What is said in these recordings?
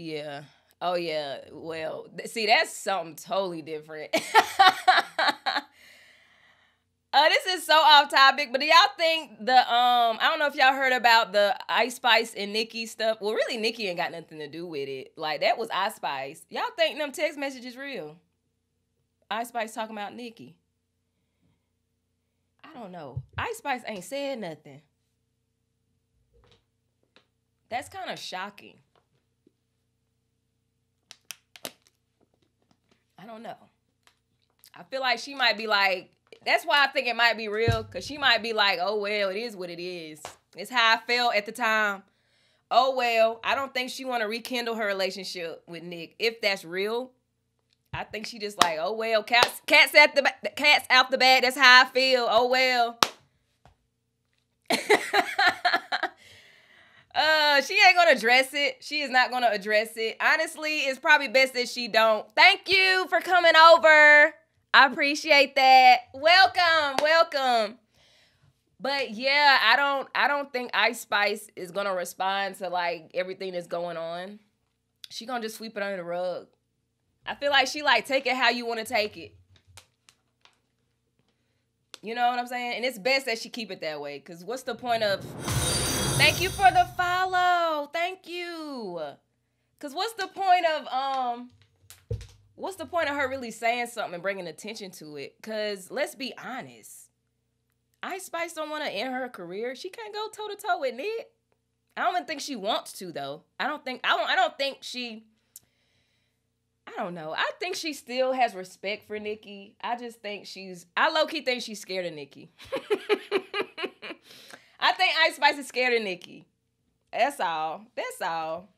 Yeah. Oh yeah. Well, th- see, that's something totally different. Uh, this is so off topic, but do y'all think the um I don't know if y'all heard about the Ice Spice and Nicki stuff. Well, really, Nicki ain't got nothing to do with it. Like that was Ice Spice. Y'all think them text messages real? Ice Spice talking about Nicki. I don't know. Ice Spice ain't said nothing. That's kind of shocking. I don't know. I feel like she might be like, that's why I think it might be real, because she might be like, oh, well, it is what it is. It's how I felt at the time. Oh, well, I don't think she want to rekindle her relationship with Nick. If that's real, I think she just like, oh, well, cats, cats, at the, cats out the bag. That's how I feel. Oh, well. She ain't gonna address it. She is not gonna address it. Honestly, it's probably best that she don't. Thank you for coming over. I appreciate that. Welcome, welcome. But yeah, I don't I don't think Ice Spice is gonna respond to like everything that's going on. She gonna just sweep it under the rug. I feel like she like take it how you want to take it. You know what I'm saying? And it's best that she keep it that way. Cause what's the point of Thank you for the follow. Cause what's the point of um what's the point of her really saying something and bringing attention to it? Cause let's be honest. Ice Spice don't want to end her career. She can't go toe to toe with Nick. I don't even think she wants to though. I don't think I don't I don't think she I don't know. I think she still has respect for Nicki. I just think she's I low key think she's scared of Nicki. I think Ice Spice is scared of Nicki. That's all. That's all.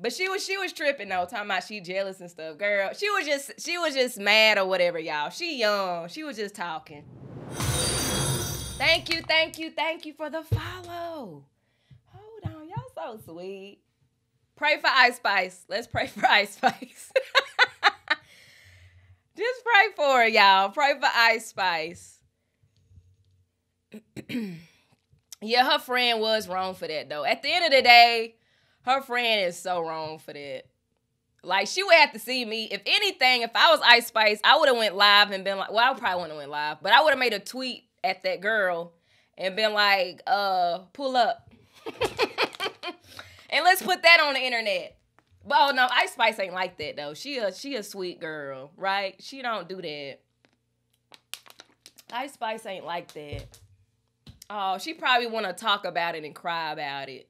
But she was she was tripping though, talking about she jealous and stuff. Girl, she was just she was just mad or whatever, y'all. She young. She was just talking. Thank you, thank you, thank you for the follow. Hold on, y'all so sweet. Pray for Ice Spice. Let's pray for Ice Spice. just pray for her, y'all. Pray for Ice Spice. Yeah, her friend was wrong for that though. At the end of the day, her friend is so wrong for that. Like she would have to see me. If anything, if I was Ice Spice, I would have went live and been like, well, I probably wouldn't have went live, but I would have made a tweet at that girl and been like, uh, pull up. and let's put that on the internet. But oh no, Ice Spice ain't like that though. She a she a sweet girl, right? She don't do that. Ice Spice ain't like that. Oh, she probably want to talk about it and cry about it.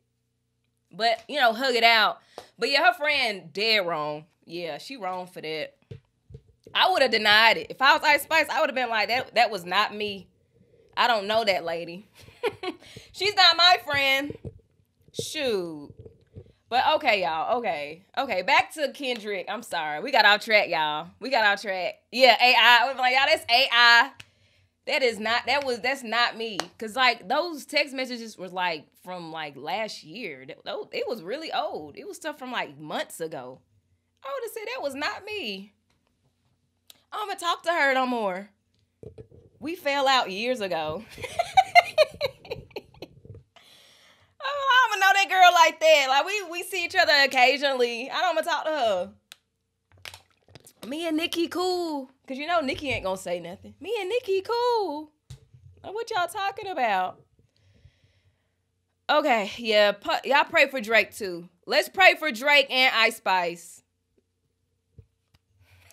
But, you know, hug it out. But yeah, her friend dead wrong. Yeah, she wrong for that. I would have denied it. If I was Ice Spice, I would have been like, that that was not me. I don't know that lady. She's not my friend. Shoot. But okay, y'all. Okay. Okay. Back to Kendrick. I'm sorry. We got our track, y'all. We got our track. Yeah, AI. We're like, y'all, that's AI. That is not that was that's not me. Cause like those text messages was like from like last year. It was really old. It was stuff from like months ago. I would have said that was not me. I'm gonna talk to her no more. We fell out years ago. I don't even know that girl like that. Like we we see each other occasionally. I don't want to talk to her. Me and Nicki cool. Cause you know Nicki ain't gonna say nothing. Me and Nicki cool. What y'all talking about? Okay, yeah, pu- y'all pray for Drake too. Let's pray for Drake and Ice Spice.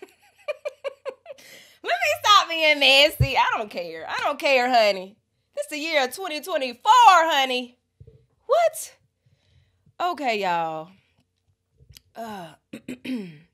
Let me stop being messy. I don't care. I don't care, honey. This the year of 2024, honey. What? Okay, y'all. Uh,